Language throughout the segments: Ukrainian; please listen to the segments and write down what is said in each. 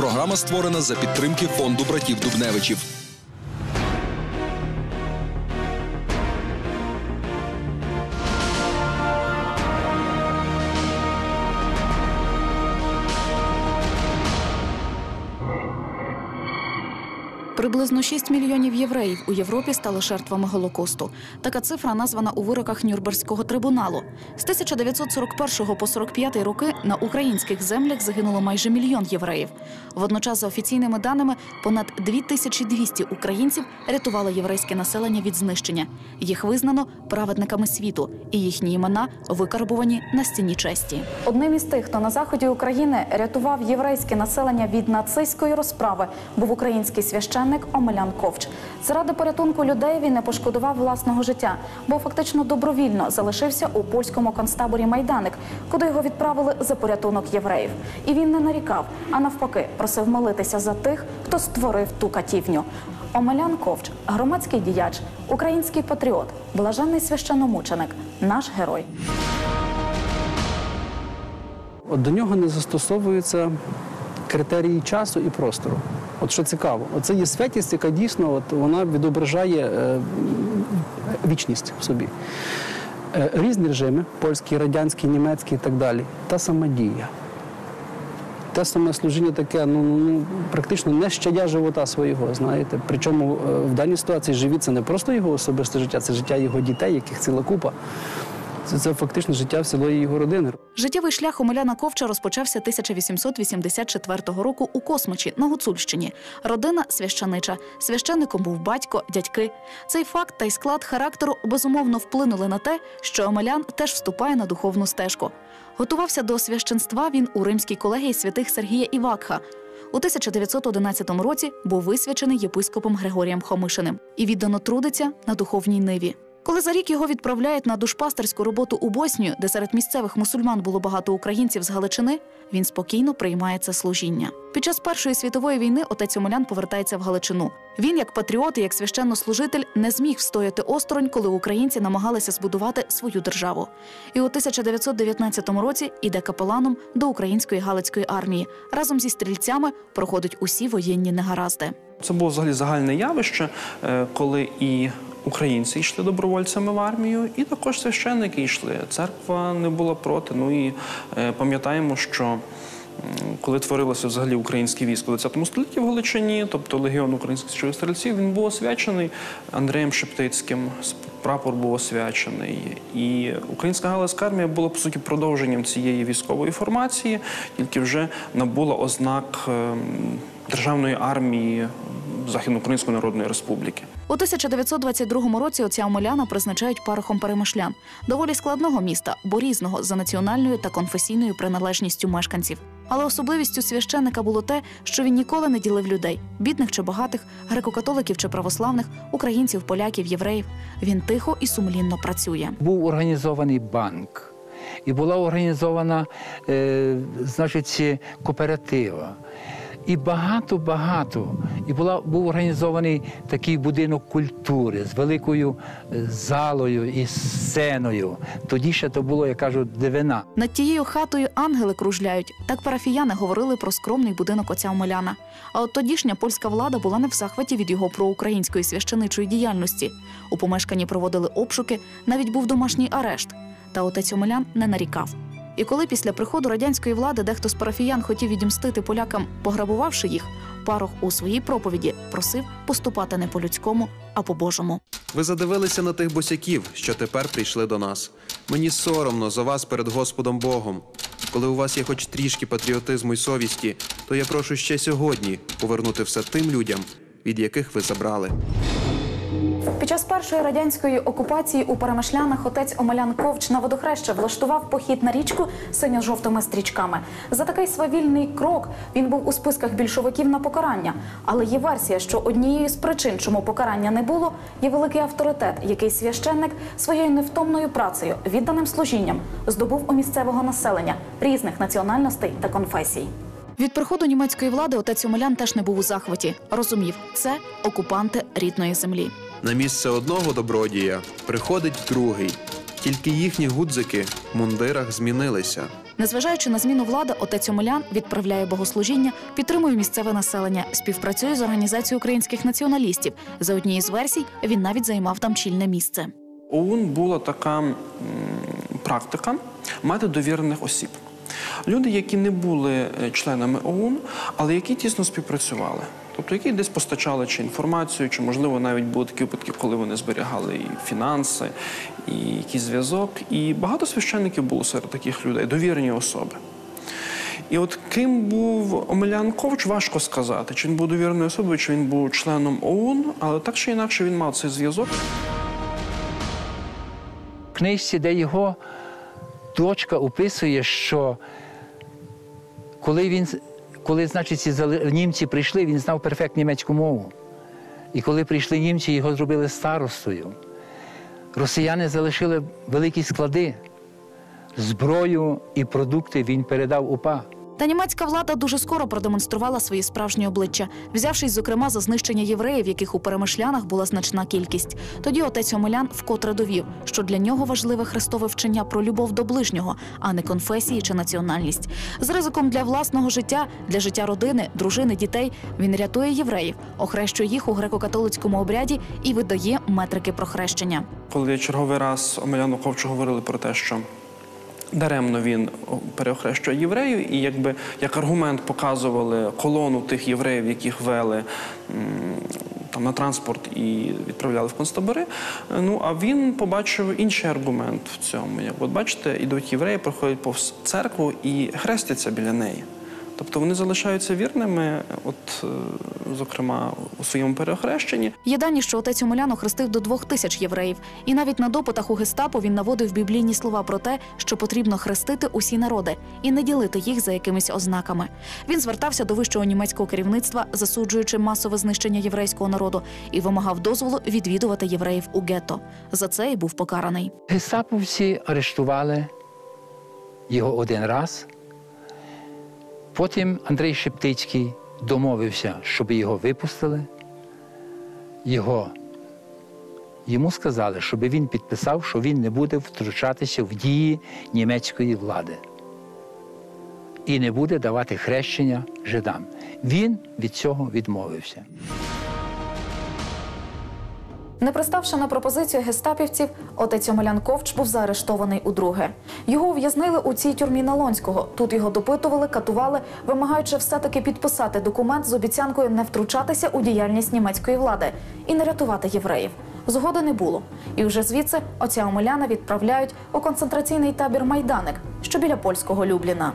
Програма створена за підтримки фонду братів Дубневичів. Приблизно 6 мільйонів євреїв у Європі стали жертвами Голокосту. Така цифра названа у вироках Нюрнберзького трибуналу. З 1941 по 45 роки на українських землях загинуло майже мільйон євреїв. Водночас, за офіційними даними, понад 2200 українців рятували єврейське населення від знищення. Їх визнано праведниками світу, і їхні імена викарбувані на стіні честі. Одним із тих, хто на заході України рятував єврейське населення від нацистської розправи, був український священник Омелян Ковч. Заради порятунку людей він не пошкодував власного життя, бо фактично добровільно залишився у польському концтаборі Майданик, куди його відправили за порятунок євреїв. І він не нарікав, а навпаки, просив молитися за тих, хто створив ту катівню. Омелян Ковч, громадський діяч, український патріот, блаженний священномученик, наш герой. От до нього не застосовуються критерії часу і простору. От що цікаво, оце є святість, яка дійсно от, вона відображає е, вічність в собі. Е, різні режими, польський, радянський, німецький і так далі, та сама дія. Те саме служіння таке, ну, ну практично не щадя живота свого, знаєте. Причому е, в даній ситуації живі це не просто його особисте життя, це життя його дітей, яких ціла купа. Це, це фактично життя всілої його родини. Життєвий шлях Омеляна Ковча розпочався 1884 року у Космичі на Гуцульщині. Родина священича. Священником був батько, дядьки. Цей факт та й склад характеру безумовно вплинули на те, що Омелян теж вступає на духовну стежку. Готувався до священства він у римській колегії святих Сергія і Вакха. У 1911 році був висвячений єпископом Григорієм Хомишиним і віддано трудиться на духовній ниві. Коли за рік його відправляють на душпастерську роботу у Боснію, де серед місцевих мусульман було багато українців з Галичини, він спокійно приймає це служіння. Під час Першої світової війни отець Омелян повертається в Галичину. Він, як патріот і як священнослужитель, не зміг встояти осторонь, коли українці намагалися збудувати свою державу. І у 1919 році іде капеланом до української галицької армії. Разом зі стрільцями проходить усі воєнні негаразди. Це було взагалі загальне явище, е, коли і українці йшли добровольцями в армію, і також священники йшли. Церква не була проти. Ну і е, пам'ятаємо, що коли творилося взагалі українське військо у 10 столітті в Галичині, тобто легіон українських січових стрільців, він був освячений Андреєм Шептицьким. Прапор був освячений, і українська галицька армія була по суті продовженням цієї військової формації, тільки вже набула ознак ем, державної армії Західноукраїнської Народної Республіки. У 1922 році отця Омеляна призначають парохом перемишлян, доволі складного міста, бо різного за національною та конфесійною приналежністю мешканців. Але особливістю священника було те, що він ніколи не ділив людей бідних чи багатих, греко-католиків чи православних, українців, поляків, євреїв. Він тихо і сумлінно працює. був організований банк, і була організована, е, значить, кооператива. І багато-багато. І була, був організований такий будинок культури з великою е, залою і сценою. Тоді ще то було, я кажу, дивина. Над тією хатою ангели кружляють. Так парафіяни говорили про скромний будинок отця Омеляна. А от тодішня польська влада була не в захваті від його проукраїнської священичої діяльності. У помешканні проводили обшуки, навіть був домашній арешт. Та отець Омелян не нарікав. І коли після приходу радянської влади дехто з парафіян хотів відімстити полякам, пограбувавши їх, парох у своїй проповіді просив поступати не по-людському, а по-божому. Ви задивилися на тих босяків, що тепер прийшли до нас. Мені соромно за вас перед Господом Богом. Коли у вас є хоч трішки патріотизму й совісті, то я прошу ще сьогодні повернути все тим людям, від яких ви забрали. Час першої радянської окупації у Перемишлянах отець Омелян Ковч на водохреще влаштував похід на річку синьо-жовтими стрічками. За такий свавільний крок він був у списках більшовиків на покарання. Але є версія, що однією з причин, чому покарання не було, є великий авторитет, який священник своєю невтомною працею, відданим служінням, здобув у місцевого населення різних національностей та конфесій. Від приходу німецької влади отець Омелян теж не був у захваті. Розумів, це окупанти рідної землі. На місце одного добродія приходить другий. Тільки їхні гудзики в мундирах змінилися. Незважаючи на зміну влади, отець Омелян відправляє богослужіння, підтримує місцеве населення, співпрацює з організацією українських націоналістів. За однією з версій він навіть займав там чільне місце. ОУН була така м, практика мати довірених осіб. Люди, які не були е, членами ОУН, але які тісно співпрацювали. Тобто, які десь постачали чи інформацію, чи, можливо, навіть були такі випадки, коли вони зберігали і фінанси, і якийсь зв'язок. І багато священників було серед таких людей, довірені особи. І от ким був Омелян Ковч, важко сказати, чи він був довіреною особою, чи він був членом ОУН, але так чи інакше він мав цей зв'язок. В книжці, де його дочка описує, що коли він, коли, значить, ці німці прийшли, він знав перфект німецьку мову. І коли прийшли німці, його зробили старостою. Росіяни залишили великі склади. Зброю і продукти він передав УПА. Та німецька влада дуже скоро продемонструвала свої справжні обличчя, взявшись зокрема за знищення євреїв, яких у перемишлянах була значна кількість. Тоді отець Омелян вкотре довів, що для нього важливе хрестове вчення про любов до ближнього, а не конфесії чи національність. З ризиком для власного життя, для життя родини, дружини, дітей він рятує євреїв, охрещує їх у греко-католицькому обряді і видає метрики про хрещення. Коли черговий раз Омеляну Ковчу говорили про те, що даремно він переохрещує євреїв, і якби як аргумент показували колону тих євреїв, яких вели там на транспорт і відправляли в концтабори. Ну а він побачив інший аргумент в цьому. Як от бачите, ідуть євреї, проходять повз церкву і хрестяться біля неї. Тобто вони залишаються вірними, от, е, зокрема, у своєму переохрещенні. Є дані, що отець Омелян охрестив до двох тисяч євреїв, і навіть на допитах у гестапо він наводив біблійні слова про те, що потрібно хрестити усі народи і не ділити їх за якимись ознаками. Він звертався до вищого німецького керівництва, засуджуючи масове знищення єврейського народу, і вимагав дозволу відвідувати євреїв у гетто. За це і був покараний. Гестаповці арештували його один раз. Потім Андрій Шептицький домовився, щоб його випустили. Його, йому сказали, щоб він підписав, що він не буде втручатися в дії німецької влади і не буде давати хрещення жидам. Він від цього відмовився. Не приставши на пропозицію гестапівців, отець Омелян Ковч був заарештований удруге. Його ув'язнили у цій тюрмі Налонського. Тут його допитували, катували, вимагаючи все-таки підписати документ з обіцянкою не втручатися у діяльність німецької влади і не рятувати євреїв. Згоди не було. І вже звідси отця Омеляна відправляють у концентраційний табір Майданик, що біля польського Любліна.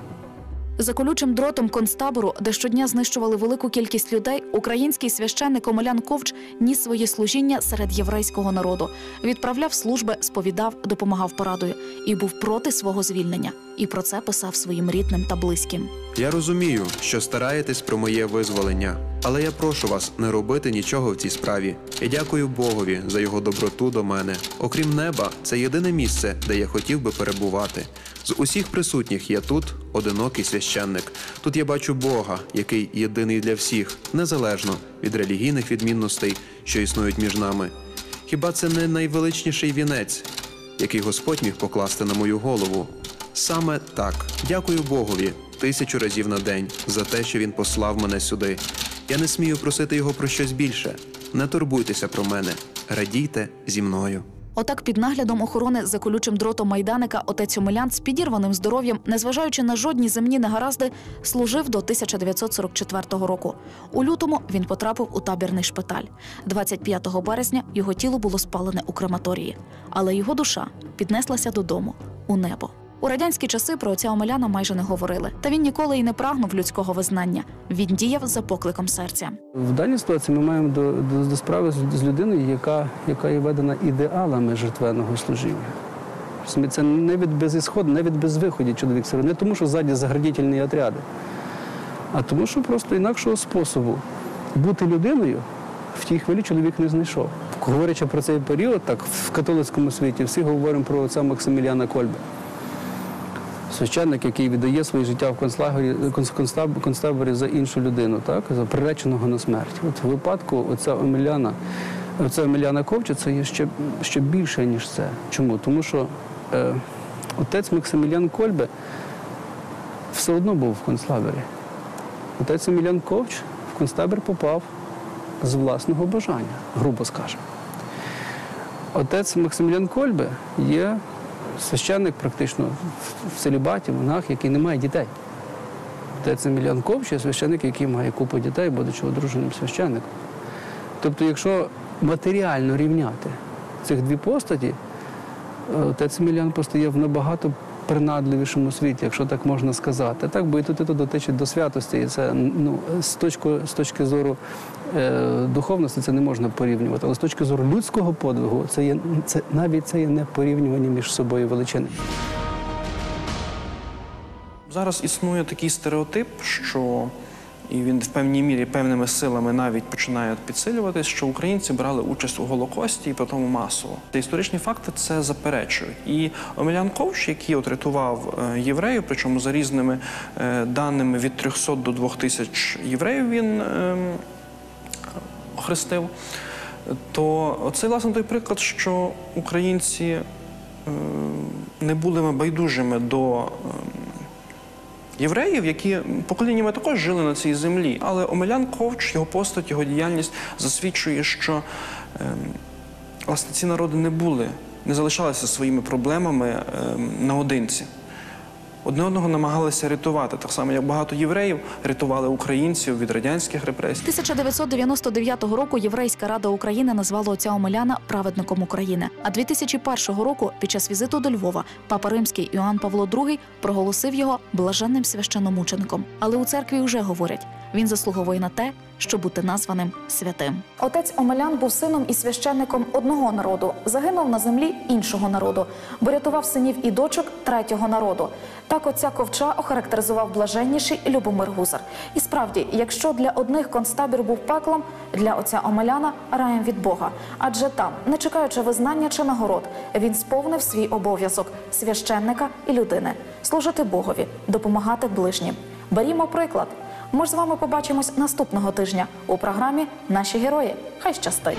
За колючим дротом концтабору, де щодня знищували велику кількість людей, український священник Омелян Ковч ніс своє служіння серед єврейського народу, відправляв служби, сповідав, допомагав порадою і був проти свого звільнення. І про це писав своїм рідним та близьким. Я розумію, що стараєтесь про моє визволення, але я прошу вас не робити нічого в цій справі. Я дякую Богові за його доброту до мене. Окрім неба, це єдине місце, де я хотів би перебувати. З усіх присутніх я тут одинокий священник. Тут я бачу Бога, який єдиний для всіх, незалежно від релігійних відмінностей, що існують між нами. Хіба це не найвеличніший вінець, який Господь міг покласти на мою голову? Саме так. Дякую Богові тисячу разів на день за те, що він послав мене сюди. Я не смію просити його про щось більше. Не турбуйтеся про мене, радійте зі мною. Отак, під наглядом охорони за колючим дротом майданика, отець Омелян з підірваним здоров'ям, незважаючи на жодні земні негаразди, служив до 1944 року. У лютому він потрапив у табірний шпиталь. 25 березня його тіло було спалене у крематорії, але його душа піднеслася додому у небо. У радянські часи про отця Омеляна майже не говорили, та він ніколи й не прагнув людського визнання. Він діяв за покликом серця. В даній ситуації ми маємо до, до, до справи з, з людиною, яка, яка є ведена ідеалами жертвенного служіння. Це не від безісходу, не від безвиході чоловік серед. Не тому, що ззаді заградітельні отряди, а тому, що просто інакшого способу бути людиною в тій хвилі чоловік не знайшов. Говорячи про цей період, так в католицькому світі всі говоримо про отця Максиміліана Кольби. Священник, який віддає своє життя в концлагері, концтаборі за іншу людину, так, за приреченого на смерть. От в випадку отця Омеляна, отця Омеляна Ковча це є ще, ще більше, ніж це. Чому? Тому що е, отець Максиміліан Кольбе все одно був в концлагері. Отець Емельян Ковч в концтабір попав з власного бажання, грубо скажемо. Отець Максимілян Кольби є священник практично в- целібаті, монах, який не має дітей. Це Емельян Ковч є священник, який має купу дітей, будучи одруженим священником. Тобто, якщо матеріально рівняти цих дві постаті, е, отець Емельян постає в набагато принадливішому світі, якщо так можна сказати. Так, бо і тут і тут дотичить до святості, і це ну, з, точки, з точки зору е, духовності це не можна порівнювати. Але з точки зору людського подвигу, це є це навіть це є не порівнювані між собою величини. Зараз існує такий стереотип, що і він в певній мірі певними силами навіть починає підсилюватись, що українці брали участь у Голокості і тому масово. Та історичні факти це заперечують. І Омелян Ковч, який от рятував е, євреїв, причому за різними е, даними від 300 до 2000 євреїв він ем, охрестив, то це власне той приклад, що українці е, не були байдужими до. Євреїв, які поколіннями також жили на цій землі. Але Омелян Ковч, його постать, його діяльність засвідчує, що ем, власне ці народи не були, не залишалися своїми проблемами ем, наодинці. Одне одного намагалися рятувати, так само як багато євреїв рятували українців від радянських репресій. 1999 року Єврейська рада України назвала отця Омеляна праведником України. А 2001 року, під час візиту до Львова, папа римський Іоанн Павло II проголосив його блаженним священномучеником. Але у церкві вже говорять, він заслуговує на те, щоб бути названим святим. Отець Омелян був сином і священником одного народу, загинув на землі іншого народу, бо рятував синів і дочок третього народу. Так отця ковча охарактеризував блаженніший Любомир Гузар. І справді, якщо для одних концтабір був пеклом, для отця Омеляна раєм від Бога. Адже там, не чекаючи визнання чи нагород, він сповнив свій обов'язок священника і людини служити Богові, допомагати ближнім. Берімо приклад. Ми ж з вами побачимось наступного тижня у програмі Наші герої. Хай щастить!